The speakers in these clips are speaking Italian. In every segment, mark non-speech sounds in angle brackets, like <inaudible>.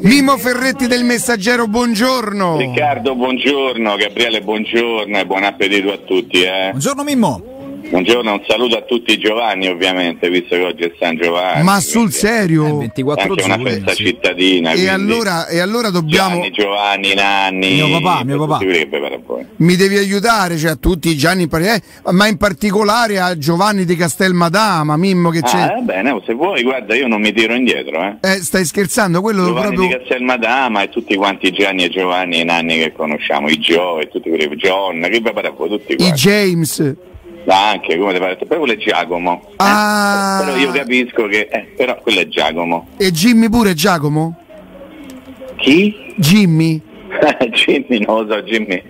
Mimmo Ferretti del Messaggero, buongiorno. Riccardo, buongiorno. Gabriele, buongiorno e buon appetito a tutti. Eh. Buongiorno Mimmo. Buongiorno, un saluto a tutti i Giovanni ovviamente, visto che oggi è San Giovanni. Ma sul serio? 24 anche una festa sì. cittadina. E allora, e allora dobbiamo. Gianni, Giovanni, Nanni. Mio papà, mio papà. Mi devi aiutare, cioè a tutti i Gianni, eh, ma in particolare a Giovanni di Castelmadama, Mimmo che c'è. Ah, va bene, se vuoi, guarda, io non mi tiro indietro, eh. Eh, stai scherzando? Quello Giovanni proprio. di Castelmadama e tutti quanti i Gianni e Giovanni e Nanni che conosciamo, i Gio e tutti quelli, John, che voi, tutti I quanti. James. Anche come ti pare, però quello è Giacomo. eh. Ah. Però io capisco che, eh, però quello è Giacomo. E Jimmy pure, Giacomo? Chi? Jimmy? <laughs> Jimmy, non lo so, Jimmy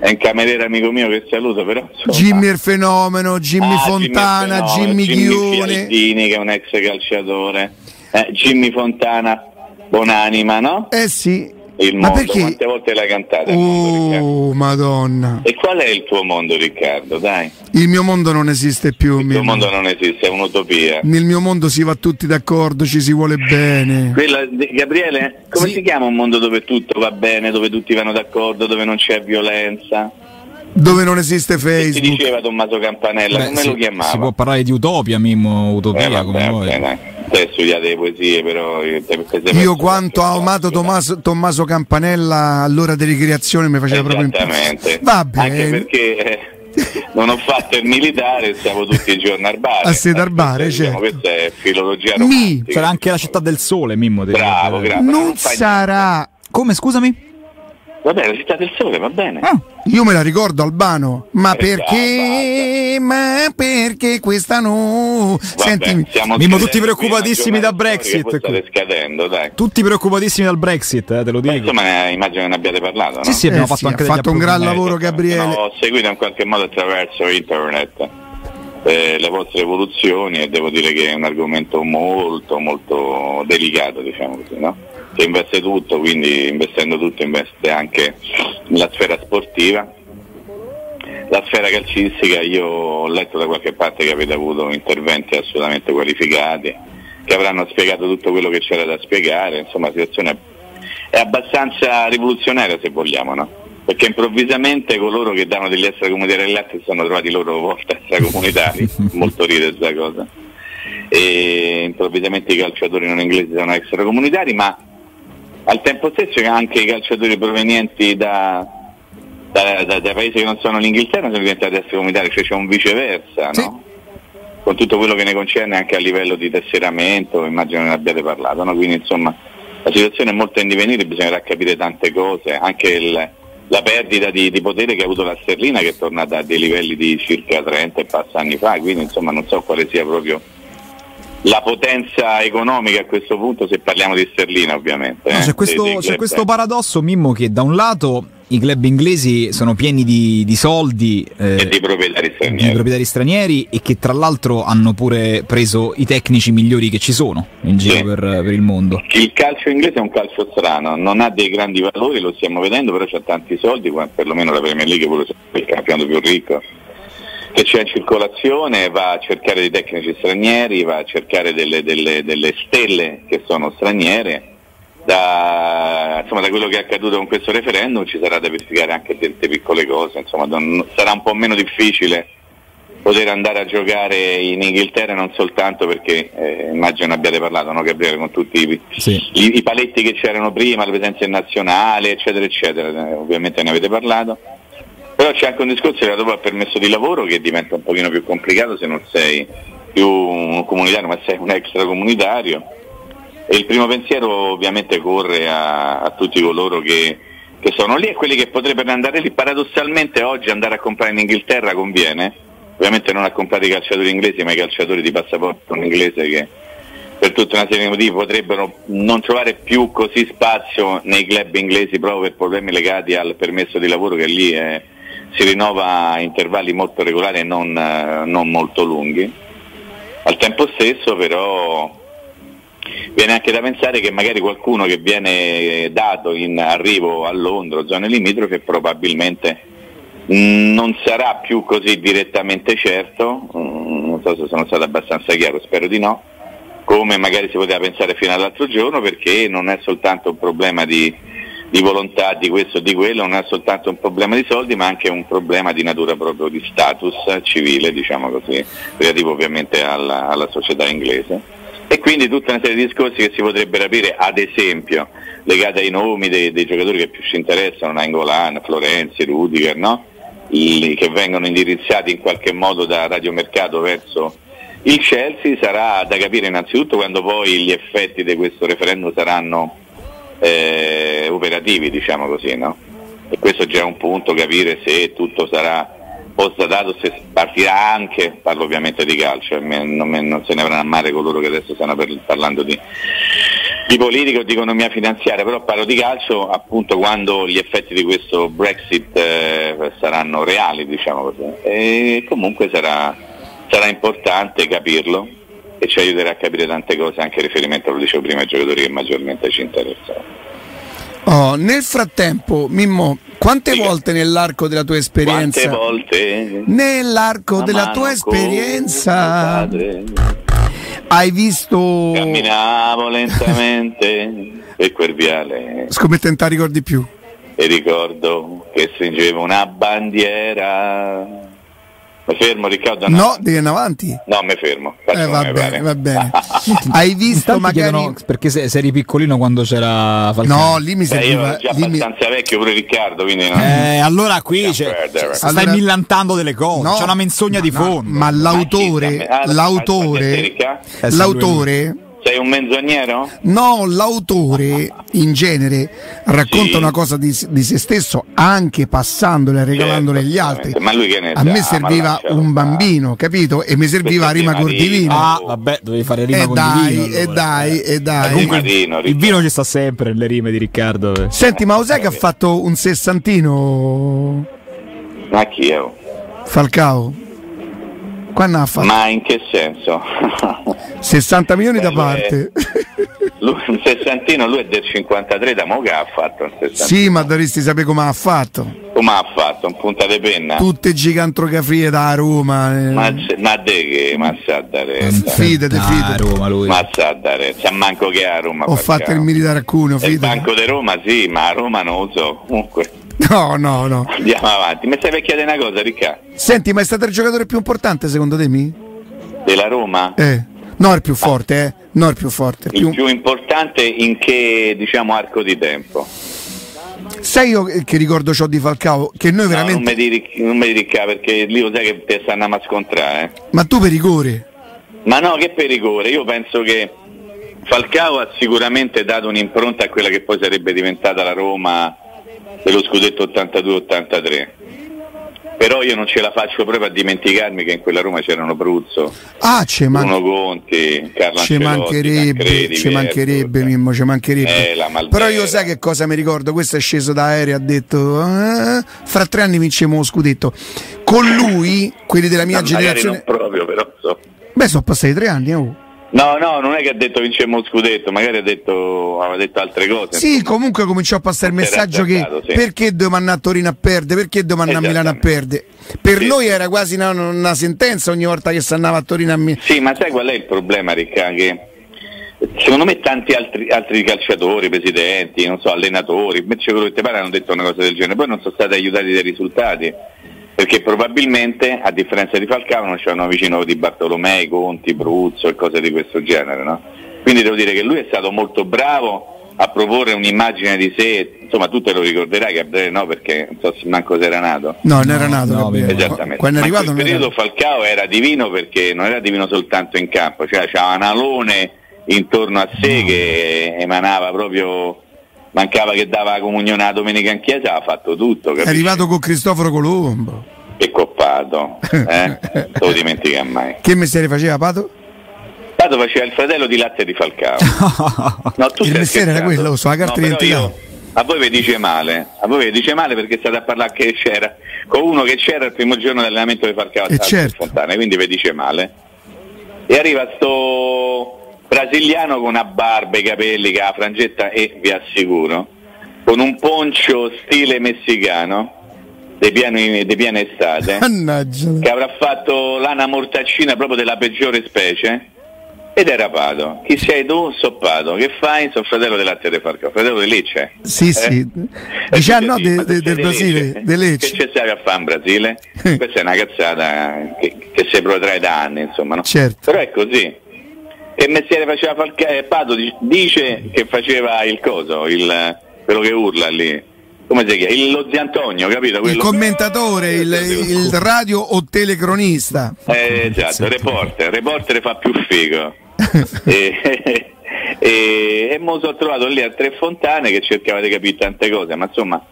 è un cameriere amico mio che saluto, però insomma. Jimmy il fenomeno, Jimmy Ah, Fontana, Fenomeno, Jimmy Ghione. Fialdini, che è un ex calciatore. Eh, Jimmy Fontana, buonanima, no? Eh sì. Il Ma mondo, perché? quante volte l'hai cantata? mondo? Oh, madonna. E qual è il tuo mondo, Riccardo? Dai, Il mio mondo non esiste più. il tuo Mimmo. mondo non esiste, è un'utopia. Nel mio mondo si va tutti d'accordo, ci si vuole bene. Quella, Gabriele, come Sì. si chiama un mondo dove tutto va bene, dove tutti vanno d'accordo, dove non c'è violenza? Dove non esiste Che ti Facebook. diceva Tommaso Campanella? Beh, come si, lo chiamava? si può parlare di utopia, Mimmo, utopia, Eh, vabbè, come vuoi. vabbè, Te studiate le poesie, però io, quanto ho amato. Tommaso, Tommaso Campanella all'ora di ricreazione mi faceva proprio impazzire. Va Anche bene. perché eh, non ho fatto il militare, siamo tutti i giorni al bar. A sedere al bar, Questa, diciamo, certo. Questa è filologia Mi. romantica. C'era anche la città del sole, Mimmo. Bravo, grazie. Non sarà. Come, scusami? Va bene, la città del sole, va bene. Ah, Io me la ricordo Albano. Ma Eh, perché? Ma perché questa no? Vabbè, Senti, Mimmo, scadendo tutti preoccupatissimi da Brexit, State scadendo, dai. tutti preoccupatissimi dal Brexit, eh, te lo Ma dico. insomma, eh, immagino che ne abbiate parlato, no? Sì, sì, abbiamo Eh fatto sì, anche fatto un gran lavoro Gabriele. Ho seguito in qualche modo attraverso internet eh, le vostre evoluzioni e devo dire che è un argomento molto molto delicato, diciamo così, no? Che investe tutto, quindi investendo tutto investe anche nella sfera sportiva. La sfera calcistica, io ho letto da qualche parte che avete avuto interventi assolutamente qualificati, che avranno spiegato tutto quello che c'era da spiegare, insomma la situazione è abbastanza rivoluzionaria se vogliamo, no? Perché improvvisamente coloro che danno degli extracomunitari agli altri si sono trovati loro volta extracomunitari, <laughs> molto ride questa cosa. E improvvisamente i calciatori non inglesi sono extracomunitari, ma al tempo stesso anche i calciatori provenienti da, da- da- dai paesi che non sono l'Inghilterra sono diventati extracomunitari, cioè c'è un viceversa, Sì. no? Con tutto quello che ne concerne anche a livello di tesseramento, immagino ne abbiate parlato, no? Quindi insomma la situazione è molto in divenire, bisognerà capire tante cose, anche il- la perdita di, di potere che ha avuto la sterlina che è tornata a dei livelli di circa 30 e passa anni fa, quindi insomma non so quale sia proprio la potenza economica a questo punto se parliamo di sterlina ovviamente. No, eh, c'è questo, dei- dei c'è club. questo paradosso, Mimmo, che da un lato i club inglesi sono pieni di, di soldi eh, e dei proprietari di proprietari stranieri e che tra l'altro hanno pure preso i tecnici migliori che ci sono in giro Sì. per, per il mondo. Il calcio inglese è un calcio strano, non ha dei grandi valori, lo stiamo vedendo, però c'ha tanti soldi, perlomeno la Premier League è il campionato più ricco che c'è in circolazione, va a cercare dei tecnici stranieri, va a cercare delle, delle- delle stelle che sono straniere. Da, insomma, da quello che è accaduto con questo referendum ci sarà da verificare anche tante piccole cose, insomma, non- sarà un po' meno difficile poter andare a giocare in Inghilterra non soltanto perché eh, immagino abbiate parlato no, Gabriele con tutti i, Sì. i- i paletti che c'erano prima, la presenza in nazionale eccetera eccetera, eh, ovviamente ne avete parlato però c'è anche un discorso legato al permesso di lavoro che diventa un pochino più complicato se non sei più un comunitario ma sei un extracomunitario e il primo pensiero ovviamente corre a, a tutti coloro che, che sono lì e quelli che potrebbero andare lì. Paradossalmente oggi andare a comprare in Inghilterra conviene, ovviamente non a comprare i calciatori inglesi ma i calciatori di passaporto inglese che per tutta una serie di motivi potrebbero non trovare più così spazio nei club inglesi proprio per problemi legati al permesso di lavoro che lì è- si rinnova a intervalli molto regolari e non, eh, non molto lunghi. Al tempo stesso però viene anche da pensare che magari qualcuno che viene dato in arrivo a Londra zone limitrofe probabilmente non sarà più così direttamente certo, mh, non so se sono stato abbastanza chiaro, spero di no, come magari si poteva pensare fino all'altro giorno, perché non è soltanto un problema di, di volontà di questo o di quello, non è soltanto un problema di soldi, ma anche un problema di natura proprio di status civile, diciamo così, relativo ovviamente alla, alla società inglese. E quindi tutta una serie di discorsi che si potrebbero aprire, ad esempio, legati ai nomi dei, dei giocatori che più ci interessano, Nangolan, Florenzi, Rudiger, no? I, che vengono indirizzati in qualche modo da radiomercato verso il Chelsea sarà da capire innanzitutto quando poi gli effetti di questo referendum saranno eh, operativi, diciamo così, no? E questo è già un punto, capire se tutto sarà postdatato, se partirà anche, parlo ovviamente di calcio, eh, non, non, se ne avranno a male coloro che adesso stanno per, parlando di, di politica o di economia finanziaria, però parlo di calcio appunto quando gli effetti di questo Brexit eh, saranno reali, diciamo così. E comunque sarà sarà importante capirlo e ci aiuterà a capire tante cose anche in riferimento, lo dicevo prima, ai giocatori che maggiormente ci interessano. Oh, nel frattempo, Mimmo, quante Dica. volte nell'arco della tua esperienza? Quante volte? Nell'arco della tua esperienza hai visto. Camminavo lentamente per <laughs> quel viale. Scommettente ricordi più. E ricordo che stringeva una bandiera mi fermo Riccardo? No, no devi andare avanti. No, mi fermo. Eh, va bene, va <laughs> bene. Hai visto Intanti magari... Chiedono, perché se, se, eri piccolino quando c'era Falcano. No, lì mi serviva... Eh, io già abbastanza mi... vecchio pure Riccardo, quindi no. Eh, allora qui c'è, stai allora... millantando delle cose, no, c'è una menzogna di fondo. Ma l'autore, l'autore, l'autore sei un menzognero? No, l'autore in genere racconta sì. una cosa di, di, se stesso anche passandole e regalandole agli altri. Ma lui che ne A me serviva un bambino, capito? E mi serviva Perché rima col divino. Ah, vabbè, dovevi fare rima e con dai, divino. E dai, e dai. Comunque, Marino, il vino ci sta sempre nelle rime di Riccardo. Senti, ma Osè che ha fatto un sessantino? Ma chi è? Falcao. Quando ha fatto? Ma in che senso? <laughs> 60 milioni da parte. <laughs> Lui, un sessantino, lui è del 53, da mo che ha fatto un sessantino. Sì, ma dovresti sapere come ha fatto. Come ha fatto? Un punta di penna? Tutte gigantografie da Roma. Eh. Ma, ma de che? Ma sa dare. Fidate, fidate. Roma lui. Ma sa dare. Sa manco che a Roma. Ho fatto il militare a Cuneo, fidate. Il Banco di Roma sì, ma a Roma non lo so. Comunque. No, no, no. Andiamo avanti. Mi stai per chiedere una cosa, Riccardo? Senti, ma è stato il giocatore più importante secondo te, mi? Della Roma? Eh. No, il più forte, eh. No, il più forte. Il più... più importante in che, diciamo, arco di tempo? Sai io che ricordo ciò di Falcao? Che noi veramente. No, non mi dica, non mi dica perché lì lo sai che te stanno a scontrare. Eh? Ma tu per rigore? Ma no, che per rigore? Io penso che Falcao ha sicuramente dato un'impronta a quella che poi sarebbe diventata la Roma dello scudetto 82-83 però io non ce la faccio proprio a dimenticarmi che in quella Roma c'erano Bruzzo, ah, man- Bruno Conti, Carlo ci mancherebbe, ci mancherebbe Mimmo, ci mancherebbe. Eh, però io sai che cosa mi ricordo? Questo è sceso da aereo e ha detto eh, fra tre anni vincemo lo scudetto. Con lui, quelli della mia no, generazione... Proprio però so. Beh, sono passati tre anni, oh. No, no, non è che ha detto vincemmo lo scudetto, magari ha detto, aveva detto altre cose. Sì, comunque cominciò a passare il messaggio che sì. perché dobbiamo andare a Torino a perdere, perché dobbiamo andare a Milano a perdere. Per sì. noi era quasi una, una, sentenza ogni volta che si andava a Torino a Milano. Sì, ma sai qual è il problema, Ricca? Che secondo me tanti altri, altri calciatori, presidenti, non so, allenatori, invece quello che ti pare hanno detto una cosa del genere, poi non sono stati aiutati dai risultati perché probabilmente a differenza di Falcao non c'erano vicino di Bartolomei, Conti, Bruzzo e cose di questo genere. No? Quindi devo dire che lui è stato molto bravo a proporre un'immagine di sé, insomma tu te lo ricorderai Gabriele no perché non so se manco se era nato. No, non era nato. No, esattamente. Quando è arrivato in quel periodo era... Falcao era divino perché non era divino soltanto in campo, cioè c'era un alone intorno a sé no. che emanava proprio mancava che dava la comunione la domenica in chiesa, ha fatto tutto. Capisci? È arrivato con Cristoforo Colombo. E coppato, <laughs> eh? non lo dimentica mai. Che mestiere faceva Pato? Pato faceva il fratello di latte di Falcao. <laughs> no, il mestiere era quello, so, la carta no, d'identità. A voi vi dice male, a voi vi dice male perché state a parlare che c'era, con uno che c'era il primo giorno dell'allenamento di Falcao a certo. Fontana, quindi vi dice male. E arriva sto brasiliano con una barba, i capelli, che ha la frangetta e vi assicuro, con un poncio stile messicano, dei piani estate, Mannaggia. che avrà fatto lana mortaccina proprio della peggiore specie, ed era Pato. Chi sei tu? So Pato. Che fai? Sono fratello del latte di Falcao, fratello di Lecce. Sì, eh? sì. Dice ah no, de, de, del Brasile, de Lecce. Che c'è a fare in Brasile? <laughs> Questa è una cazzata che, che si protrae da anni, insomma, no? Certo. Però è così. Che mestiere faceva Falcao? Pato dice che faceva il coso, il, quello che urla lì come si chiama? Il, lo zio Antonio, capito? Quello... Il commentatore, il, il, radio o telecronista. Eh, esatto, reporter, reporter fa più figo. <laughs> e, e, e mo sono trovato lì a Tre Fontane che cercava di capire tante cose, ma insomma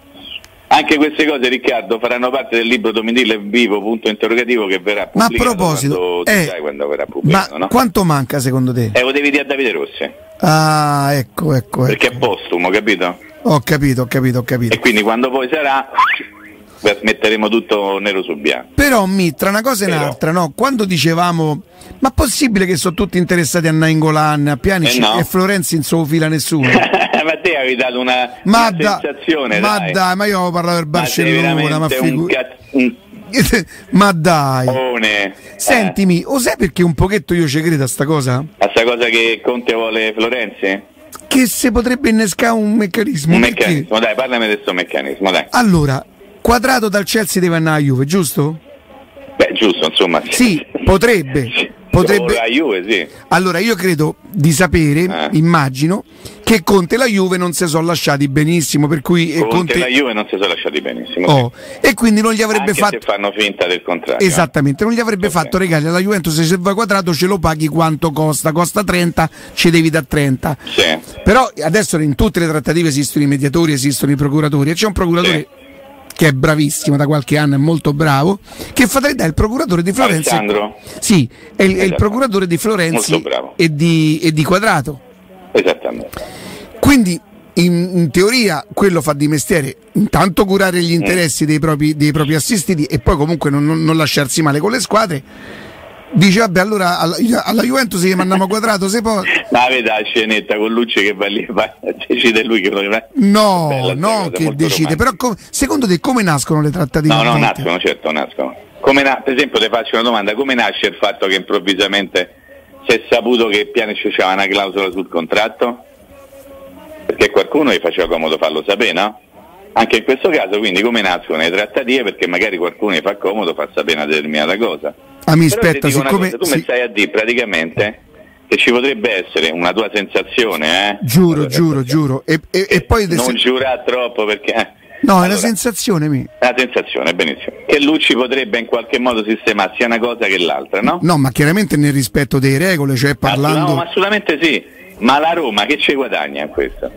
anche queste cose Riccardo faranno parte del libro Dominile Vivo, punto interrogativo che verrà pubblicato. Ma a proposito, quando, eh, quando verrà pubblicato, ma no? quanto manca secondo te? Eh, lo devi dire a Davide Rossi. Ah, ecco, ecco. ecco. Perché è postumo, capito? Ho capito, ho capito, ho capito. E quindi quando poi sarà metteremo tutto nero su bianco. Però mi tra una cosa e un'altra, no? Quando dicevamo ma possibile che sono tutti interessati a Nainggolan, a Pianic eh no. e Florenzi se lo fila nessuno? <laughs> ma te avevi dato una, ma una da, sensazione, ma dai. dai. ma io avevo parlato del Barcellona, ma figu- un <laughs> ma dai, One. sentimi, eh. o sai perché un pochetto io ci credo a sta cosa? A sta cosa che Conte vuole Florenzi? Che se potrebbe innescare un meccanismo. Un meccanismo, dai, parlami di questo meccanismo, dai. Allora, quadrato dal Chelsea deve andare a Juve, giusto? Beh, giusto, insomma. Sì, potrebbe. <laughs> potrebbe... Juve, sì. Allora, io credo di sapere, eh. immagino, che Conte e la Juve non si sono lasciati benissimo, per cui Conte, Conte... e la Juve non si sono lasciati benissimo. Oh. Sì. E quindi non gli avrebbe Anche fatto se fanno finta del contrario. Esattamente, non gli avrebbe okay. fatto regali alla Juventus se va quadrato ce lo paghi quanto costa, costa 30, ci devi da 30. Sì. Però adesso in tutte le trattative esistono i mediatori, esistono i procuratori e c'è un procuratore sì che è bravissimo da qualche anno, è molto bravo, che fa da il procuratore di Florenzi. Alessandro? Sì, è il, è il procuratore di Florenzi e di, e di, Quadrato. Esattamente. Quindi in, in, teoria quello fa di mestiere intanto curare gli mm. interessi dei, propri, dei, propri, assistiti e poi comunque non, non, non lasciarsi male con le squadre Dice vabbè allora alla, alla Juventus gli mandiamo quadrato se poi... <laughs> Ma vedi la scenetta con Lucci che va lì, va, decide lui che va. No, no che decide, romantica. però com- secondo te come nascono le trattative? No, no, nascono, certo, nascono. Na- per esempio ti faccio una domanda, come nasce il fatto che improvvisamente si è saputo che Pianic c'era una clausola sul contratto? Perché qualcuno gli faceva comodo farlo sapere, no? Anche in questo caso, quindi, come nascono le trattative? Perché magari qualcuno gli fa comodo far sapere una determinata cosa. Ah, mi aspetta, siccome... Cosa, tu mi stai a dire praticamente che ci potrebbe essere una tua sensazione, eh? Giuro, giuro, giuro. E, e, e poi non se... giura troppo perché... No, allora, è una sensazione mia. È una sensazione, benissimo. Che Lucci potrebbe in qualche modo sistemare sia una cosa che l'altra, no? No, ma chiaramente nel rispetto delle regole, cioè parlando... No, assolutamente sì. Ma la Roma che ci guadagna in questo?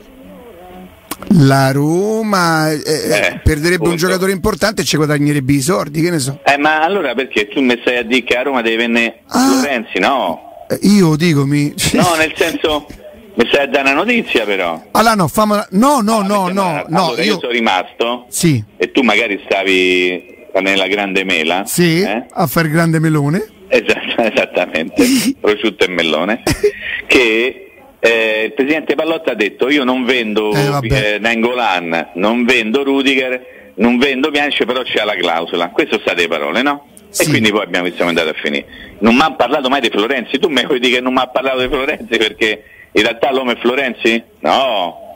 La Roma eh, eh, eh perderebbe punto. un giocatore importante e ci guadagnerebbe i sordi, che ne so. Eh, ma allora perché tu mi stai a dire che a Roma deve venire ah, Lorenzi, no? Eh, io dico mi... No, nel senso... Mi stai a dare una notizia però. Allora no, famola... No, no, no, no, no. no allora, io... io sono rimasto. Sì. E tu magari stavi nella grande mela. Sì, eh? a fare il grande melone. Esatto, <laughs> esattamente, prosciutto e melone. <laughs> che eh, il presidente Pallotta ha detto io non vendo eh, eh, Nangolan, non vendo Rudiger, non vendo Pianci, però c'è la clausola. Queste sono state le parole, no? Sì. E quindi poi abbiamo, siamo andati a finire. Non mi ha parlato mai di Florenzi, tu mi vuoi dire che non mi ha parlato di Florenzi perché in realtà l'uomo è Florenzi? No.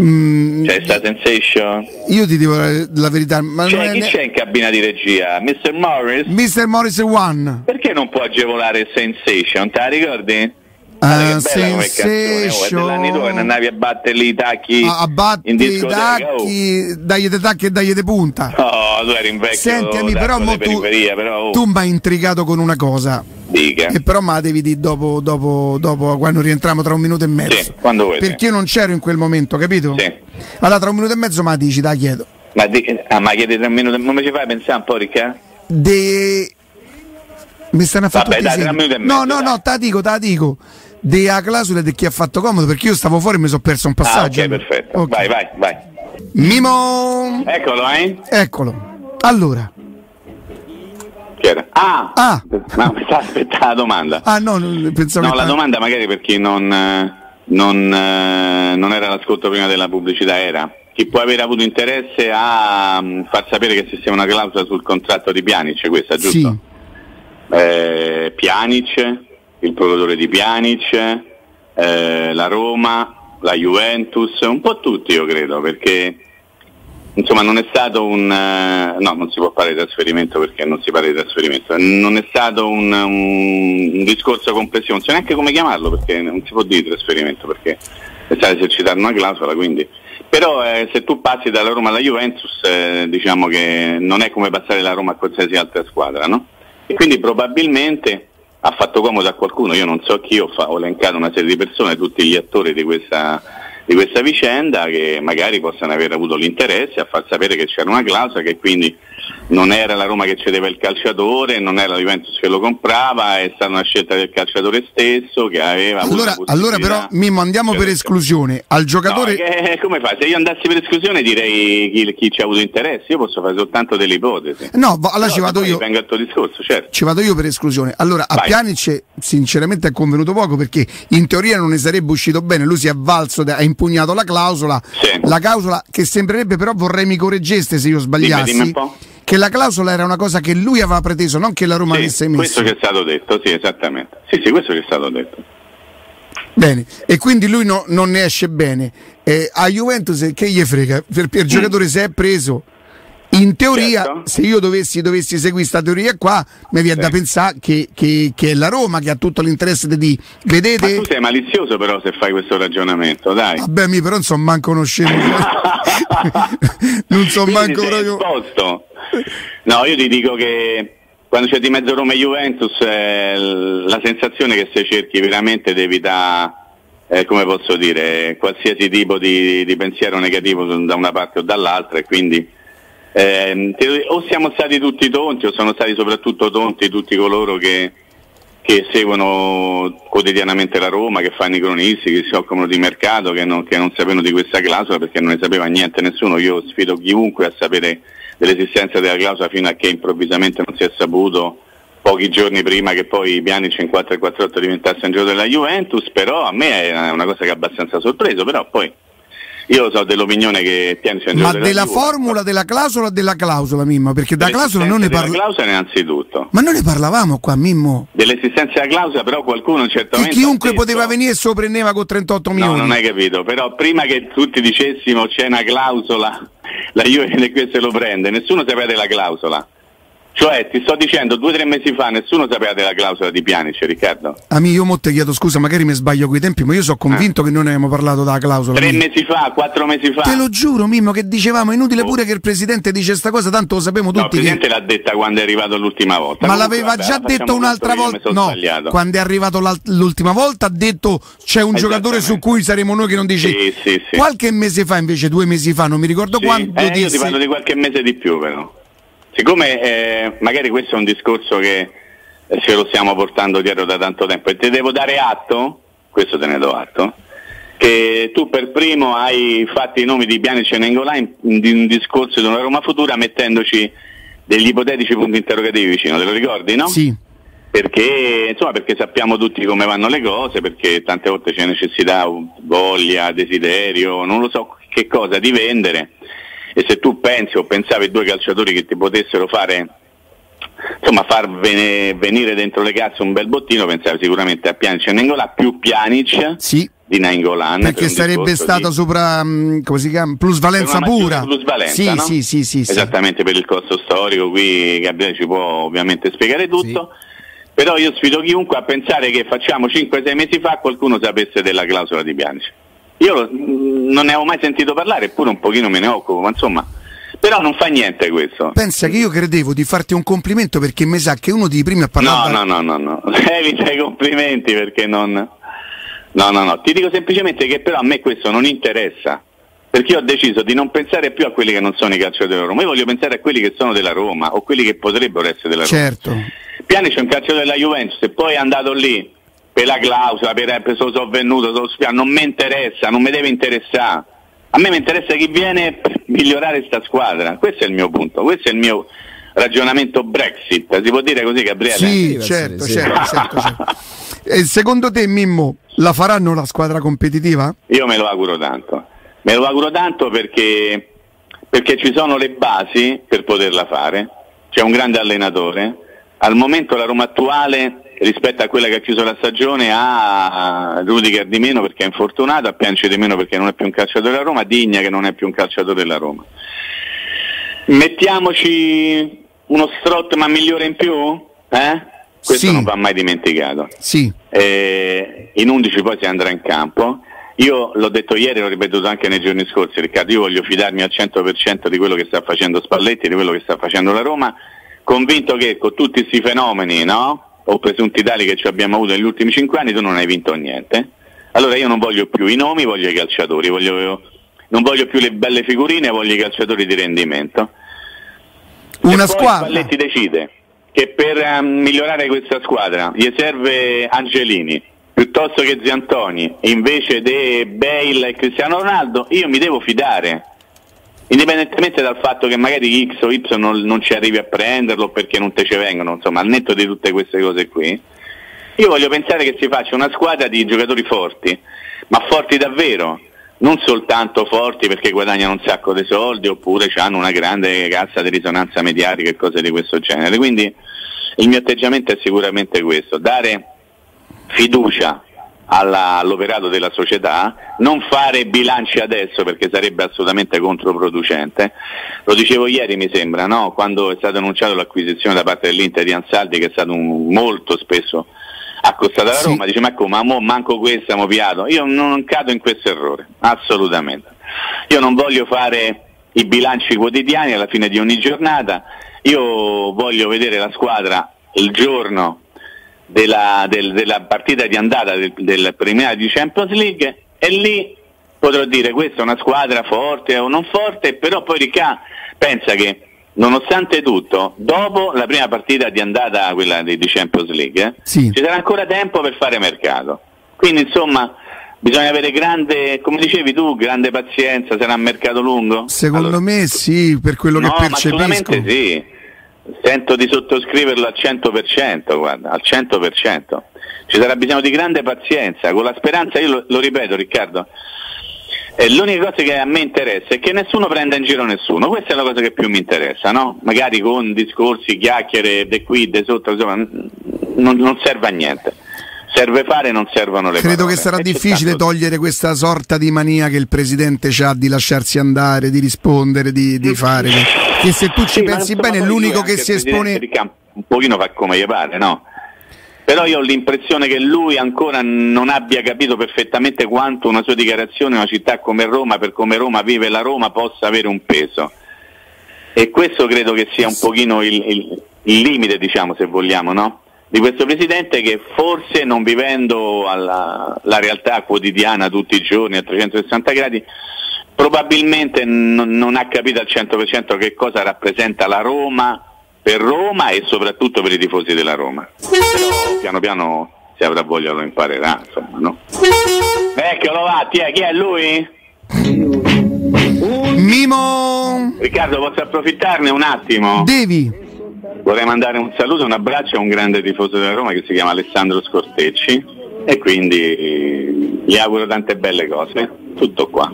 Mm, c'è sta sensation? Io ti dico la, la verità, ma cioè, chi ne... c'è in cabina di regia? Mr. Morris? Mr. Morris One. Perché non può agevolare sensation? Te la ricordi? Uh, sensation dell'anni tuoi non andavi a battere i tacchi a, a batte i tacchi dagli de tacchi e dagli de punta no tu eri in vecchio senti però, tu, però oh. tu mi hai intrigato con una cosa Dica. e però me la devi dire dopo, dopo, dopo quando rientriamo tra un minuto e mezzo sì, quando vuoi perché io non c'ero in quel momento capito? Sì. allora tra un minuto e mezzo me la dici dai chiedo ma, di, ah, ma chiedi tra un minuto non mi ci fai pensare un po' Ricca? De... mi stanno a fare Vabbè, dai, mezzo, no no no te la dico te la dico della clausola di chi ha fatto comodo perché io stavo fuori e mi sono perso un passaggio. Ah, ok, perfetto. Okay. Vai, vai, vai. Mimo. Eccolo, eh? Eccolo. Allora. Chi era? Ah! ah. Sta aspettando la domanda. Ah, no, non pensavo No, la domanda magari per chi non, non, non era l'ascolto prima della pubblicità era chi può aver avuto interesse a mm, far sapere che esisteva una clausola sul contratto di Pianic, questa giusto? Sì. Eh, Pianic, il procuratore di Pjanic, eh, la Roma, la Juventus, un po' tutti io credo, perché insomma non è stato un eh, no non si può fare trasferimento perché non si parla di trasferimento. Non è stato un, un, un discorso complessivo non so neanche come chiamarlo perché non si può dire trasferimento perché è stata esercitata una clausola quindi. Però eh, se tu passi dalla Roma alla Juventus eh, diciamo che non è come passare da Roma a qualsiasi altra squadra no? e quindi probabilmente ha fatto comodo a qualcuno. Io non so chi ho, fa, ho elencato una serie di persone tutti gli attori di questa di questa vicenda che magari possano aver avuto l'interesse a far sapere che c'era una clausola che quindi non era la Roma che cedeva il calciatore, non era la Juventus che lo comprava, è stata una scelta del calciatore stesso che aveva allora, allora però Mimmo andiamo per esclusione al giocatore no, che, come fai? se io andassi per esclusione direi chi, chi ci ha avuto interesse io posso fare soltanto delle ipotesi no allora ci vado io vengo al tuo discorso certo. ci vado io per esclusione allora Vai. a Pianice sinceramente è convenuto poco perché in teoria non ne sarebbe uscito bene lui si è avvalso ha impugnato la clausola sì. la clausola che sembrerebbe però vorrei mi correggeste se io sbagliassi dimmi, dimmi che la clausola era una cosa che lui aveva preteso, non che la Roma sì, avesse messo. Questo che è stato detto, sì, esattamente. Sì, sì, questo che è stato detto. Bene, e quindi lui no, non ne esce bene. Eh, a Juventus che gli frega? Per, per mm. giocatore se è preso. In teoria, certo. se io dovessi, dovessi seguire questa teoria qua, mi viene sì. da pensare che, che, che, è la Roma che ha tutto l'interesse di... Vedete? Ma tu sei malizioso però se fai questo ragionamento, dai. Vabbè, mi però non so manco conoscere. <laughs> non so Quindi manco proprio... Esposto. No, io ti dico che quando c'è di mezzo Roma e Juventus eh, la sensazione che se cerchi veramente di evitare, eh, come posso dire, qualsiasi tipo di, di, pensiero negativo da una parte o dall'altra e quindi eh, o siamo stati tutti tonti o sono stati soprattutto tonti tutti coloro che, che seguono quotidianamente la Roma, che fanno i cronisti, che si occupano di mercato, che non, che non sapevano di questa clausola perché non ne sapeva niente nessuno. Io sfido chiunque a sapere dell'esistenza della clausola fino a che improvvisamente non si è saputo pochi giorni prima che poi i piani 54 e 48 diventasse un gioco della Juventus, però a me è una cosa che ha abbastanza sorpreso, però poi io so dell'opinione che un Ma della, formula della clausola o della clausola, Mimmo? Perché da clausola non ne. Della clausola innanzitutto. Ma noi ne parlavamo qua, Mimmo. Dell'esistenza della clausola, però qualcuno certamente. E chiunque poteva venire e soprendeva con 38 milioni. No, non hai capito. Però prima che tutti dicessimo c'è una clausola, la Juve <laughs> questo lo prende, nessuno sapeva della clausola. Cioè, ti sto dicendo, due o tre mesi fa nessuno sapeva della clausola di Pianic, Riccardo. Ami, io mo te chiedo scusa, magari mi sbaglio quei tempi, ma io sono convinto eh. che noi ne abbiamo parlato della clausola. Tre mesi fa, quattro mesi fa. Te lo giuro, Mimmo, che dicevamo, inutile oh. pure che il presidente dice questa cosa, tanto lo sappiamo tutti. No, il presidente che... l'ha detta quando è arrivato l'ultima volta. Ma Comunque, l'aveva vabbè, già detto un'altra volta. No, sbagliato. quando è arrivato l'ultima volta ha detto c'è un giocatore su cui saremo noi che non dice. Sì, sì, sì. Qualche mese fa, invece, due mesi fa, non mi ricordo quando. Eh, disse... Io ti parlo di qualche mese di più, però. Siccome eh, magari questo è un discorso che ce lo stiamo portando dietro da tanto tempo e ti devo dare atto, questo te ne do atto, che tu per primo hai fatto i nomi di Bianic e Nengola in, in, un discorso di una Roma futura mettendoci degli ipotetici punti interrogativi vicino, te lo ricordi no? Sì. Perché, insomma, perché sappiamo tutti come vanno le cose, perché tante volte c'è necessità, voglia, desiderio, non lo so che cosa di vendere e se tu pensi o pensavi due calciatori che ti potessero fare insomma far venire dentro le casse un bel bottino pensavi sicuramente a Pjanic e Nengola più Pjanic sì. di Nainggolan perché per sarebbe stata di... sopra mm, come si chiama? Plusvalenza pura. plusvalenza, sì, no? sì, sì, sì, esattamente per il costo storico qui Gabriele ci può ovviamente spiegare tutto. Però io sfido chiunque a pensare che facciamo 5-6 mesi fa qualcuno sapesse della clausola di Pjanic io lo, non ne avevo mai sentito parlare, eppure un pochino me ne occupo, ma insomma. Però non fa niente questo. Pensa che io credevo di farti un complimento perché mi sa che uno di primi ha parlato. No, no, no, no, <laughs> no. Evita i complimenti perché non. No, no, no. Ti dico semplicemente che però a me questo non interessa. Perché io ho deciso di non pensare più a quelli che non sono i calciatori della Roma, io voglio pensare a quelli che sono della Roma o quelli che potrebbero essere della Roma. Certo. Piani c'è un calciatore della Juventus e poi è andato lì per la clausola, per, per sono sovvenuto, sono spiato, non mi interessa, non mi deve interessare. A me mi interessa chi viene per migliorare questa squadra, questo è il mio punto, questo è il mio ragionamento Brexit, si può dire così Gabriele? Sì, certo, sì. certo, certo, certo. <laughs> E secondo te Mimmo la faranno la squadra competitiva? Io me lo auguro tanto, me lo auguro tanto perché, perché ci sono le basi per poterla fare, c'è un grande allenatore, al momento la Roma attuale rispetto a quella che ha chiuso la stagione ha Rudiger di meno perché è infortunato, a Pianci di meno perché non è più un calciatore della Roma, Digna che non è più un calciatore della Roma. Mettiamoci uno Strottman migliore in più? Eh? Questo Sì. non va mai dimenticato. Sì, Eh, in 11 poi si andrà in campo. Io l'ho detto ieri, l'ho ripetuto anche nei giorni scorsi, Riccardo, io voglio fidarmi al 100% di quello che sta facendo Spalletti, di quello che sta facendo la Roma, convinto che con tutti questi fenomeni, no? O presunti tali che ci abbiamo avuto negli ultimi 5 anni, tu non hai vinto niente. Allora io non voglio più i nomi, voglio i calciatori, voglio- non voglio più le belle figurine, voglio i calciatori di rendimento. una E poi squadra. Spalletti decide che per eh, migliorare questa squadra gli serve Angelini piuttosto che Ziantoni invece di Bale e Cristiano Ronaldo, io mi devo fidare. Indipendentemente dal fatto che magari X o Y non, non ci arrivi a prenderlo perché non te ci vengono, insomma, al netto di tutte queste cose qui, io voglio pensare che si faccia una squadra di giocatori forti, ma forti davvero, non soltanto forti perché guadagnano un sacco di soldi oppure hanno una grande cassa di risonanza mediatica e cose di questo genere. Quindi il mio atteggiamento è sicuramente questo, dare fiducia alla- all'operato della società, non fare bilanci adesso perché sarebbe assolutamente controproducente. Lo dicevo ieri mi sembra, no? quando è stata annunciata l'acquisizione da parte dell'Inter di Ansaldi che è stato un- molto spesso accostata alla Sì. Roma, dice ma come, ma mo manco questo abbiamo piato. Io non cado in questo errore, assolutamente. Io non voglio fare i bilanci quotidiani alla fine di ogni giornata, io voglio vedere la squadra il giorno della, del- della partita di andata del, del preliminare di Champions League e lì potrò dire questa è una squadra forte o non forte, però poi Ricca pensa che nonostante tutto, dopo la prima partita di andata, quella di, di Champions League, eh, Sì. ci sarà ancora tempo per fare mercato. Quindi insomma bisogna avere grande, come dicevi tu, grande pazienza, sarà un mercato lungo? Secondo Allora- me sì, per quello no, che ma percepisco. assolutamente sì. Sento di sottoscriverlo al 100%, guarda, al 100%. Ci sarà bisogno di grande pazienza, con la speranza, io lo, lo ripeto Riccardo, eh, l'unica cosa che a me interessa è che nessuno prenda in giro nessuno, questa è la cosa che più mi interessa, no? Magari con discorsi, chiacchiere, de qui, de sotto, insomma, non, non serve a niente. Serve fare, non servono le Credo parole. che sarà E difficile tanto- togliere questa sorta di mania che il presidente ha di lasciarsi andare, di rispondere, di, di fare. Che se tu ci Sì, pensi bene, poi l'unico che si espone. campo un pochino fa come gli pare, no? Però io ho l'impressione che lui ancora non abbia capito perfettamente quanto una sua dichiarazione in una città come Roma, per come Roma vive la Roma, possa avere un peso. E questo credo che sia un pochino il, il- il limite, diciamo, se vogliamo, no? Di questo presidente che forse non vivendo alla- la realtà quotidiana tutti i giorni a 360 gradi, probabilmente non, non ha capito al 100% che cosa rappresenta la Roma per Roma e soprattutto per i tifosi della Roma. Però piano piano se avrà voglia lo imparerà, insomma, no? Eccolo va, chi è, chi è lui? Mimo Riccardo, posso approfittarne un attimo? Devi. Vorrei mandare un saluto un abbraccio a un grande tifoso della Roma che si chiama Alessandro Scortecci e quindi gli auguro tante belle cose. Tutto qua.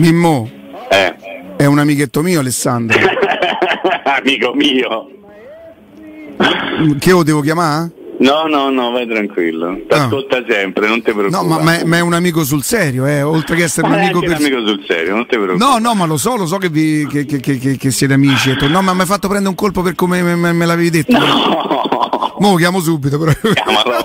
Mimmo Eh. è un amichetto mio, Alessandro. <laughs> Amico mio. Che io devo chiamare? No, no, no, vai tranquillo. Ti Ah. ascolta sempre, non ti No, preoccupare. ma, ma è, ma è un amico sul serio, eh, oltre che essere un Ma è amico anche un per... amico sul serio, non ti preoccupare. No, no, ma lo so, lo so che, vi- che- che- che- siete amici. No, ma mi hai fatto prendere un colpo per come me, me- me l'avevi detto. No. Mo lo chiamo subito, però. Chiamalo.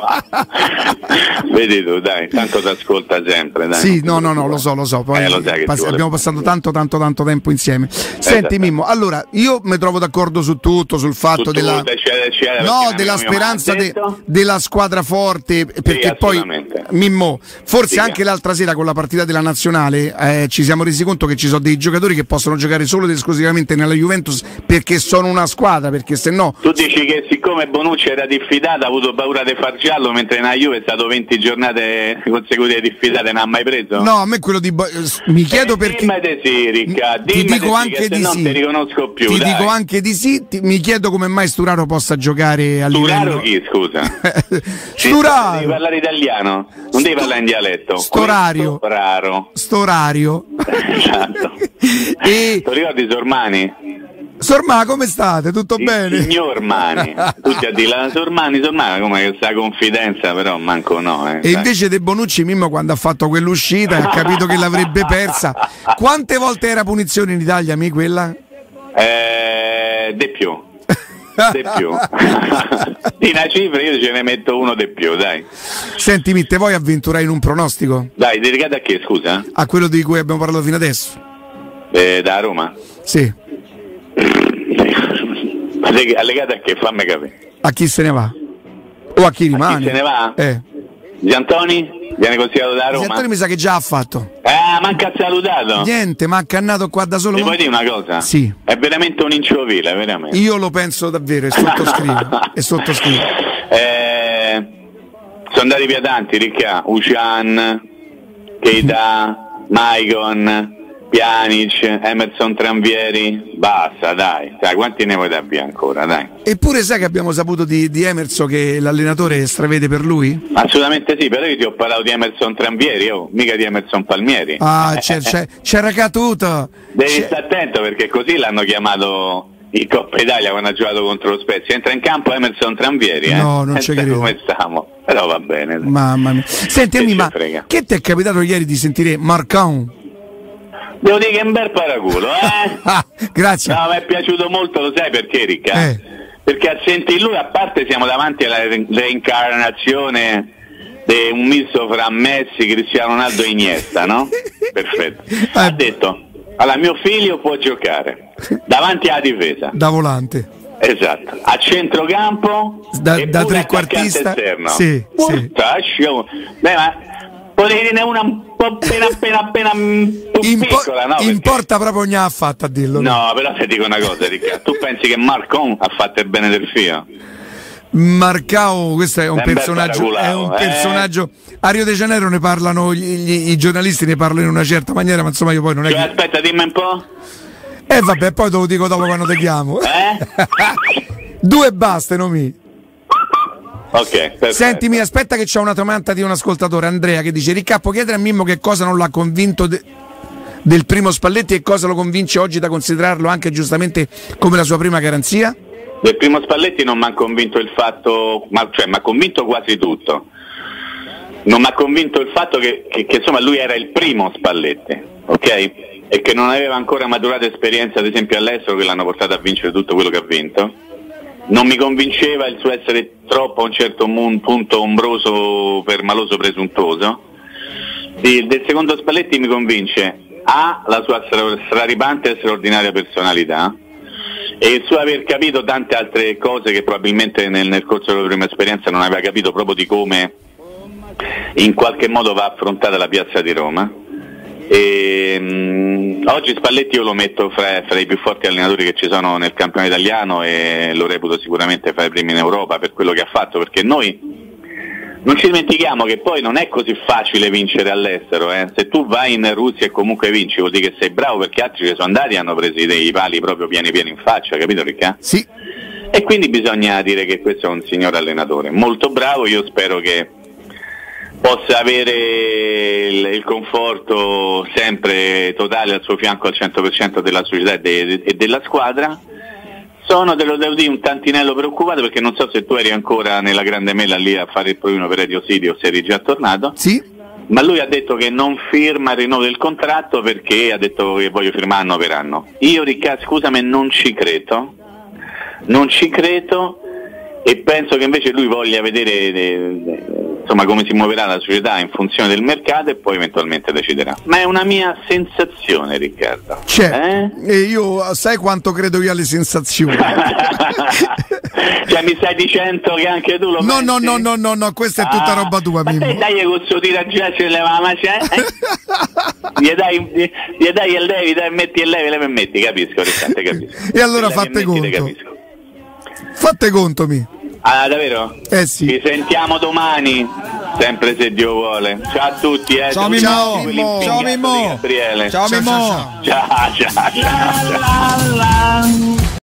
<laughs> Vedi tu, dai, tanto ti ascolta sempre. Dai, Sì, no, no, no, lo so, lo so. Poi Eh, lo pass- abbiamo passato tanto, tanto, tanto tempo insieme. Senti, Esattamente. Mimmo, allora io mi trovo d'accordo su tutto, sul fatto Su della. tutto, eccetera, perché No, della speranza de- della squadra forte, perché poi assolutamente. Mimmo, forse Dica. anche l'altra sera con la partita della nazionale eh, ci siamo resi conto che ci sono dei giocatori che possono giocare solo ed esclusivamente nella Juventus perché sono una squadra, perché se no Tu dici che siccome Bonucci era diffidato ha avuto paura di far giallo mentre nella Juve è stato 20 giornate consecutive diffidate non ha mai preso? No, a me quello di Bo- mi chiedo Eh, perché Dimmi di sì, Ricca, ti dimmi di dico anche di no sì. ti riconosco più. Ti dai. dico anche di sì, ti- mi chiedo come mai Sturaro possa giocare a Sturaro livello chi, scusa? <laughs> Devi Sturaro, parlare italiano, non devi parlare in dialetto. Storario. Questo Raro. Storario. <laughs> Esatto. <laughs> e Ti ricordi Sormani? Sorma, come state? Tutto Il bene? Signor Mani, tutti a dire la <laughs> Sormani, Sormani, come questa confidenza, però manco no. Eh. E invece De Bonucci Mimmo quando ha fatto quell'uscita ha capito che l'avrebbe persa. Quante volte era punizione in Italia, mi quella? Eh, de più. De più. <laughs> Di una cifra io ce ne metto uno di più, dai. Senti, mi te vuoi avventurare in un pronostico? Dai, dedicato a che, scusa? A quello di cui abbiamo parlato fino adesso? Eh, da Roma? Sì. Alleg- Allegato a che? Fammi capire. A chi se ne va? O a chi rimane? se ne va? Eh. Giantoni? Viene consigliato da Roma? Giantoni mi sa che già ha fatto. Ah, manca salutato. Niente, ma ha cannato qua da solo. Ti puoi dire una cosa? Sì. È veramente un inciovile, veramente. Io lo penso davvero e sottoscrivo. <laughs> e sottoscrivo. Eh, sono andati via tanti, Ricca, Ucian, Keita, Maicon, Pjanic, Emerson Tranvieri, basta dai, dai, quanti ne vuoi da via ancora, dai. Eppure sai che abbiamo saputo di, di Emerson che l'allenatore stravede per lui? Assolutamente sì, però io ti ho parlato di Emerson Tranvieri, oh, mica di Emerson Palmieri. Ah, c'è, c'è, c'era caduto. Devi C'è- stare attento perché così l'hanno chiamato in Coppa Italia quando ha giocato contro lo Spezia. Entra in campo Emerson Tranvieri, eh? No, non Eh, ci sai credo. come stiamo, però va bene. dai. Mamma mia. Senti, Che ci ma che ti è capitato ieri di sentire Marcon? Devo dire che è un bel paraculo, eh? <laughs> Ah, grazie. No, mi è piaciuto molto, lo sai perché, Ricca? Eh. Perché a sentire lui, a parte siamo davanti alla re- reincarnazione di un misto fra Messi, Cristiano Ronaldo e Iniesta, no? <laughs> Perfetto. Ha Eh. detto, allora mio figlio può giocare davanti alla difesa. Da volante. Esatto, a centrocampo Da- e da trequartista? esterno. Sì, sì. Portaccio. Beh, ma dirne una un po' appena appena appena mm, In, piccola, no? in Perché- porta proprio non ha fatto a dirlo. No, però ti dico una cosa, Riccardo. Tu pensi che Marcon ha fatto il bene del figlio? Marcao, questo è un personaggio. È un eh. personaggio. A Rio de Janeiro ne parlano, gli- gli- i giornalisti ne parlano in una certa maniera, ma insomma io poi non è Cioè, che. aspetta, dimmi un po'. Eh vabbè, poi te lo dico dopo quando ti chiamo. Eh? <laughs> Due baste, non mi. Ok, perfetto. Sentimi, aspetta che c'è una domanda di un ascoltatore, Andrea, che dice: Ricappo, chiedere a Mimmo che cosa non l'ha convinto de- del primo Spalletti e cosa lo convince oggi da considerarlo anche giustamente come la sua prima garanzia? Del primo Spalletti non mi ha convinto il fatto, ma, cioè mi ha convinto quasi tutto. Non mi ha convinto il fatto che, che- che, insomma lui era il primo Spalletti, ok? E che non aveva ancora maturato esperienza, ad esempio all'estero, che l'hanno portato a vincere tutto quello che ha vinto. Non mi convinceva il suo essere troppo a un certo punto ombroso per maloso presuntuoso. Di- del secondo Spalletti mi convince A la sua stra- straripante e straordinaria personalità e il suo aver capito tante altre cose che probabilmente nel, nel corso della prima esperienza non aveva capito proprio di come in qualche modo va affrontata la piazza di Roma. E, mm, oggi Spalletti io lo metto fra, fra i più forti allenatori che ci sono nel campionato italiano e lo reputo sicuramente fra i primi in Europa per quello che ha fatto, perché noi non ci dimentichiamo che poi non è così facile vincere all'estero, eh. se tu vai in Russia e comunque vinci vuol dire che sei bravo perché altri che sono andati hanno preso dei pali proprio pieni pieni in faccia, capito Ricca? Sì. E quindi bisogna dire che questo è un signor allenatore, molto bravo, io spero che possa avere il, il conforto sempre totale al suo fianco al 100% della società e, de- e della squadra. Sono, te lo devo dire, un tantinello preoccupato perché non so se tu eri ancora nella grande mela lì a fare il provino per Radio City o se eri già tornato, Sì. ma lui ha detto che non firma il rinnovo del contratto perché ha detto che voglio firmare anno per anno. Io Riccardo, scusami, non ci credo, non ci credo e penso che invece lui voglia vedere eh, insomma, come si muoverà la società in funzione del mercato e poi eventualmente deciderà. Ma è una mia sensazione Riccardo. C'è. Eh? E io sai quanto credo io alle sensazioni. <laughs> cioè mi stai dicendo che anche tu lo No, pensi? no, no, no, no, no, questa è tutta Ah, roba tua, ma Mimmo. dai con suo tiraggiaccio e le mamma c'è? Eh? <laughs> gli dai, gli, dai e levi, dai, metti e levi, levi e metti, capisco, Riccardo, capisco. E allora fate metti, conto. Fate conto, mi. Ah, davvero? Eh sì. Ci sentiamo domani, sempre se Dio vuole. Ciao a tutti, eh. Ciao, Mimmo. Ciao, impiccato Mimmo. Ciao Ciao, Mimmo. ciao, ciao. ciao, ciao. ciao. ciao.